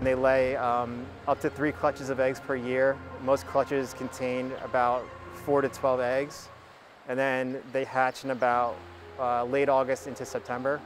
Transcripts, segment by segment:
They lay um, up to three clutches of eggs per year. Most clutches contain about four to 12 eggs. And then they hatch in about uh, late August into September.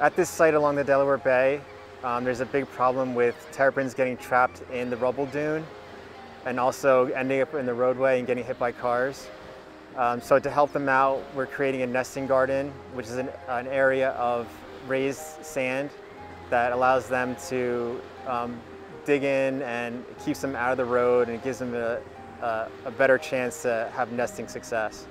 At this site along the Delaware Bay, um, there's a big problem with terrapins getting trapped in the rubble dune and also ending up in the roadway and getting hit by cars. Um, so to help them out, we're creating a nesting garden, which is an, an area of raised sand that allows them to um, dig in and keeps them out of the road and gives them a, a, a better chance to have nesting success.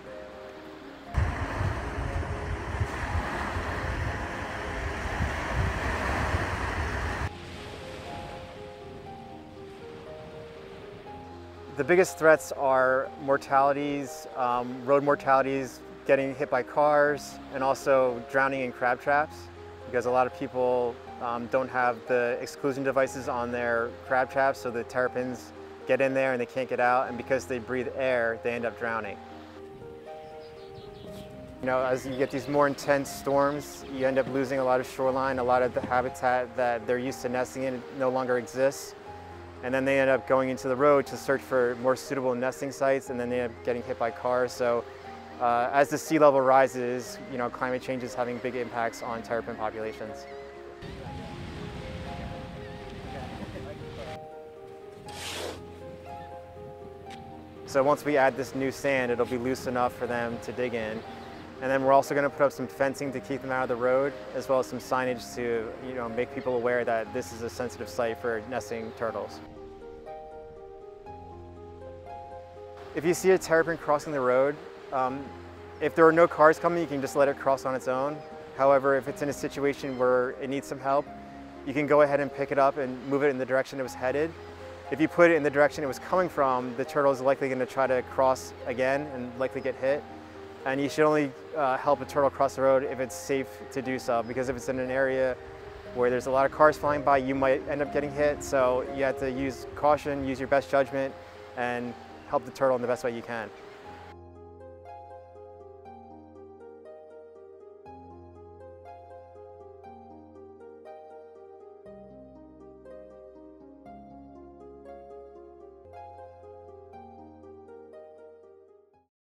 The biggest threats are mortalities, um, road mortalities, getting hit by cars, and also drowning in crab traps because a lot of people um, don't have the exclusion devices on their crab traps so the terrapins get in there and they can't get out and because they breathe air, they end up drowning. You know, as you get these more intense storms, you end up losing a lot of shoreline, a lot of the habitat that they're used to nesting in no longer exists and then they end up going into the road to search for more suitable nesting sites and then they end up getting hit by cars. So uh, as the sea level rises, you know, climate change is having big impacts on terrapin populations. So once we add this new sand, it'll be loose enough for them to dig in. And then we're also going to put up some fencing to keep them out of the road, as well as some signage to you know, make people aware that this is a sensitive site for nesting turtles. If you see a terrapin crossing the road, um, if there are no cars coming, you can just let it cross on its own. However, if it's in a situation where it needs some help, you can go ahead and pick it up and move it in the direction it was headed. If you put it in the direction it was coming from, the turtle is likely going to try to cross again and likely get hit and you should only uh, help a turtle cross the road if it's safe to do so because if it's in an area where there's a lot of cars flying by, you might end up getting hit. So you have to use caution, use your best judgment, and help the turtle in the best way you can.